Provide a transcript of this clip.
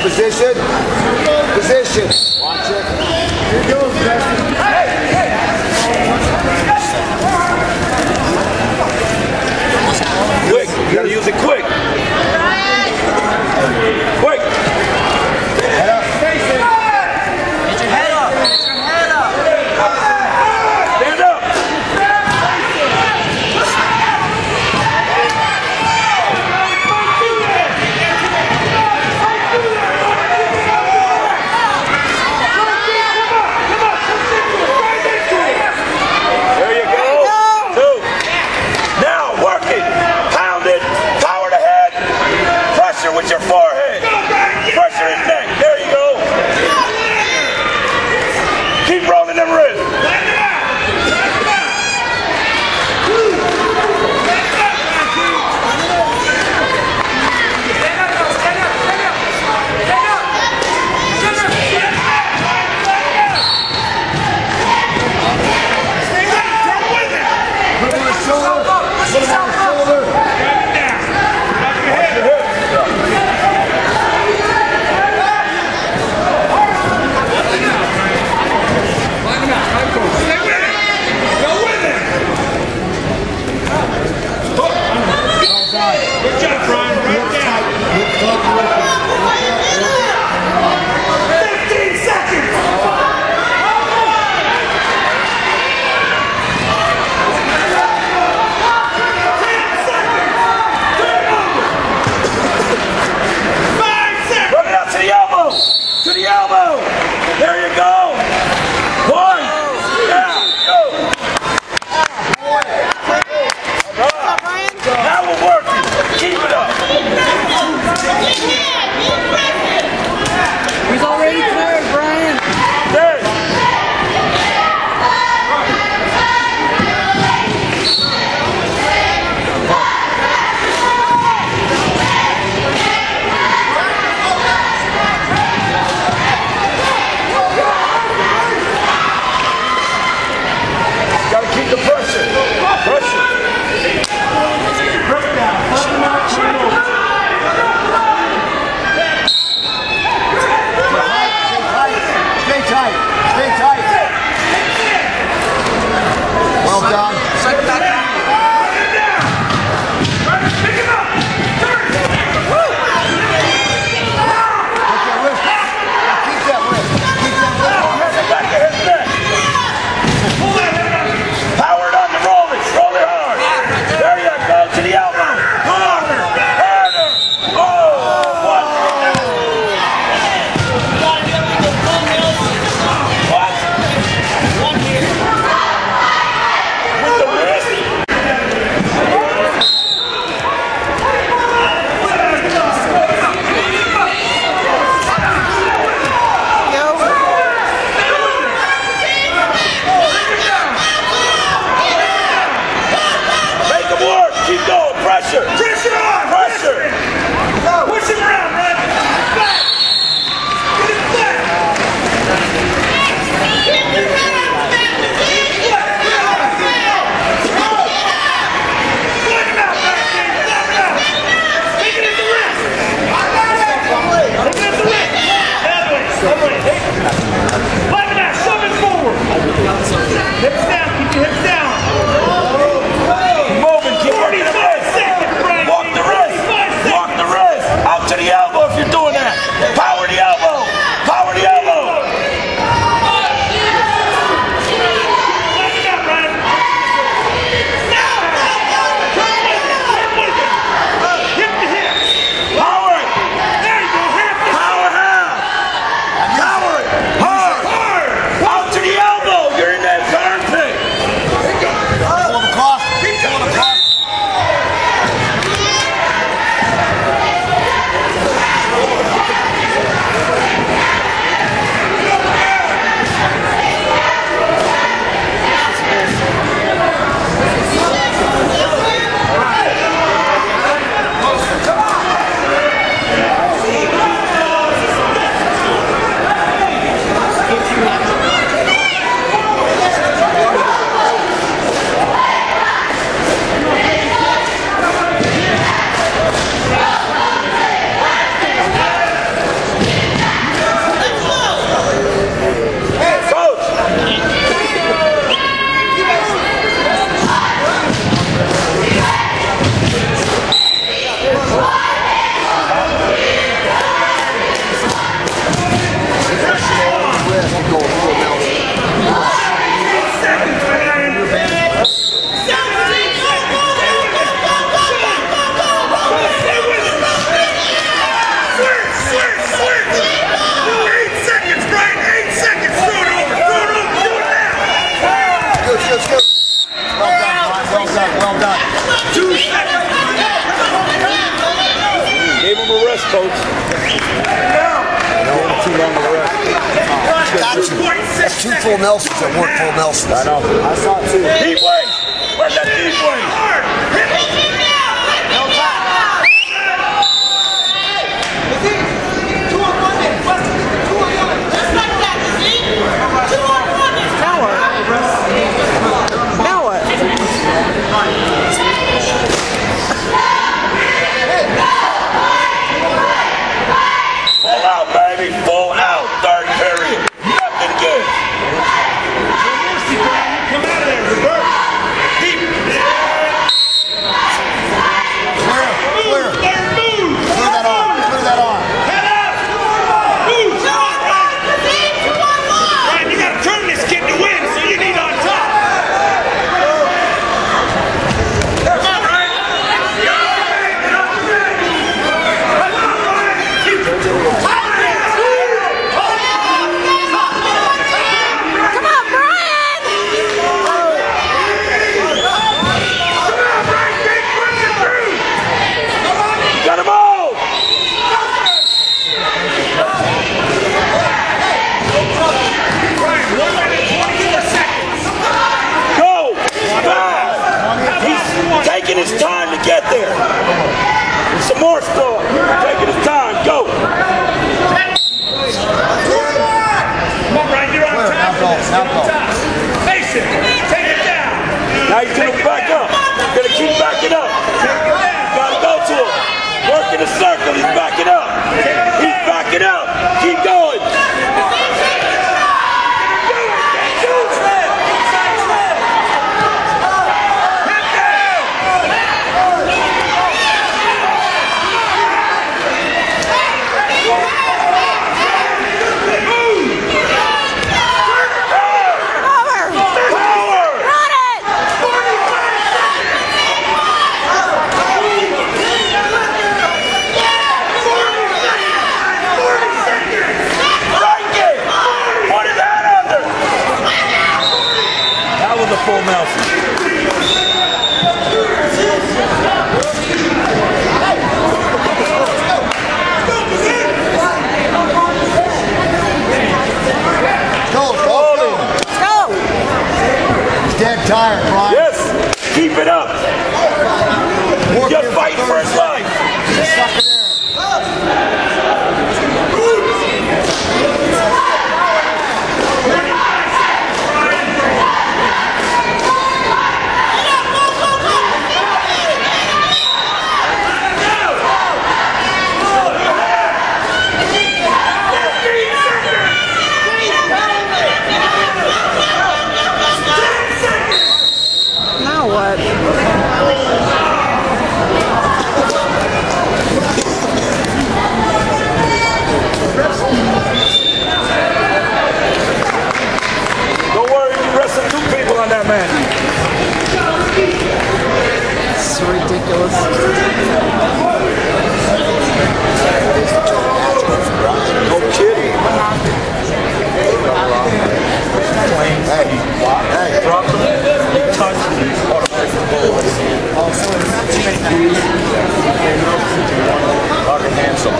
Position. Position. Watch it. Here goes, Jesse. Brown and job. full Nelsons that weren't full Nelsons. I know. I saw it too. Deep wings! Where's that deep wing? dead tired, Brian. Yes. Keep it up. Just fight for his life. Dr. Hansel.